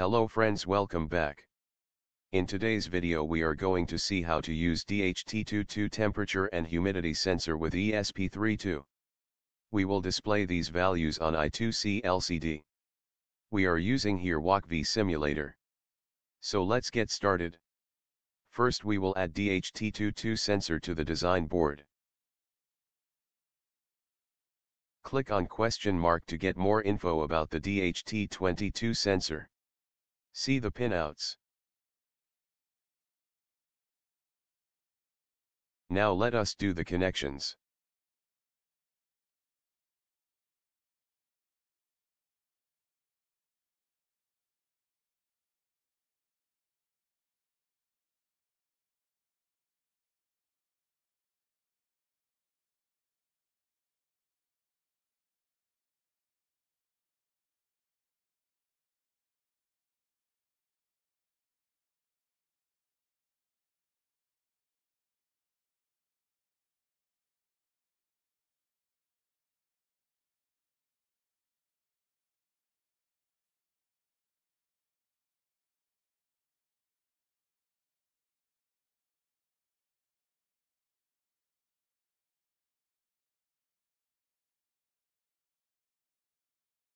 Hello friends welcome back. In today's video we are going to see how to use DHT22 temperature and humidity sensor with ESP32. We will display these values on I2C LCD. We are using here Wokwi simulator. So let's get started. First we will add DHT22 sensor to the design board. Click on question mark to get more info about the DHT22 sensor. See the pinouts. Now let us do the connections.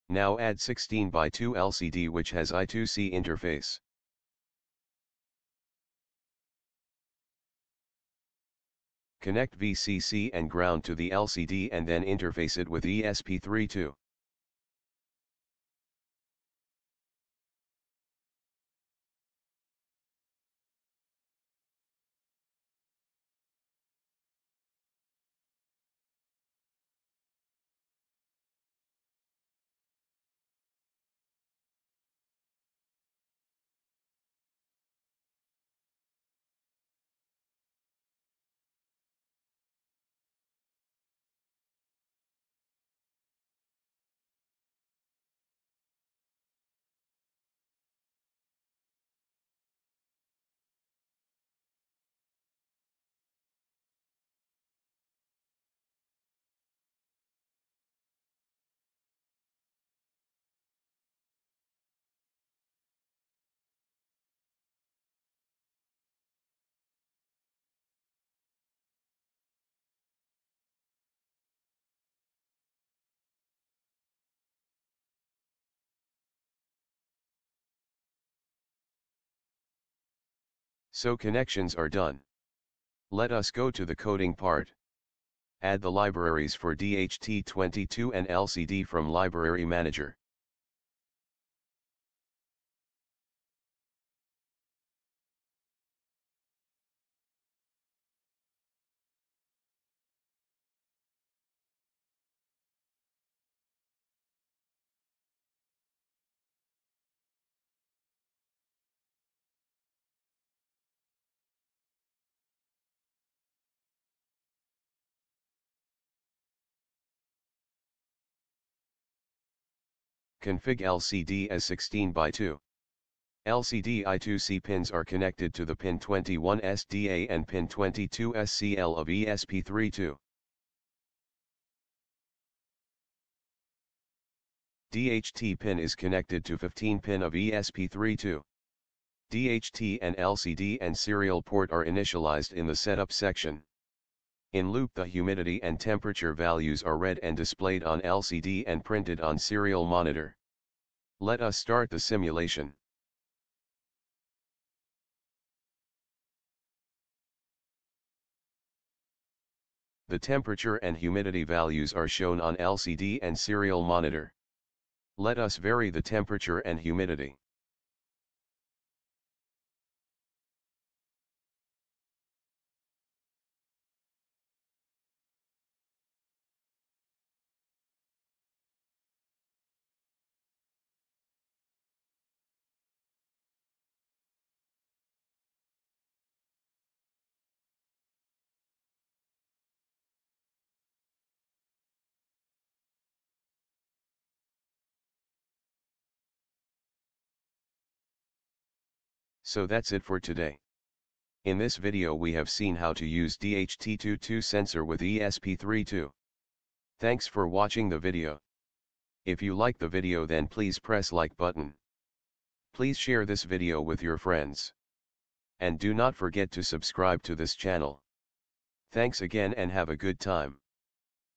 Now add 16 by 2 LCD which has I2C interface. Connect VCC and ground to the LCD and then interface it with ESP32. So connections are done. Let us go to the coding part. Add the libraries for DHT22 and LCD from Library Manager. Config LCD as 16 by 2. LCD I2C pins are connected to the pin 21 SDA and pin 22 SCL of ESP32. DHT pin is connected to 15 pin of ESP32. DHT and LCD and serial port are initialized in the setup section. In loop the humidity and temperature values are read and displayed on LCD and printed on serial monitor. Let us start the simulation. The temperature and humidity values are shown on LCD and serial monitor. Let us vary the temperature and humidity. So that's it for today. In this video we have seen how to use DHT22 sensor with ESP32. Thanks for watching the video. If you like the video then please press like button. Please share this video with your friends. And do not forget to subscribe to this channel. Thanks again and have a good time.